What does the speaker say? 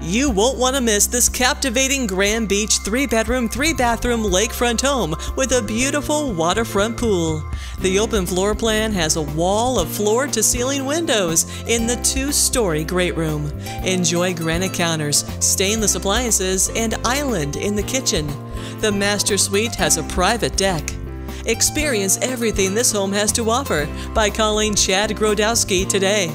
You won't want to miss this captivating Grand Beach 3 bedroom, 3 bathroom lakefront home with a beautiful waterfront pool. The open floor plan has a wall of floor to ceiling windows in the two story great room. Enjoy granite counters, stainless appliances, and island in the kitchen. The master suite has a private deck. Experience everything this home has to offer by calling Chad Gradowski today.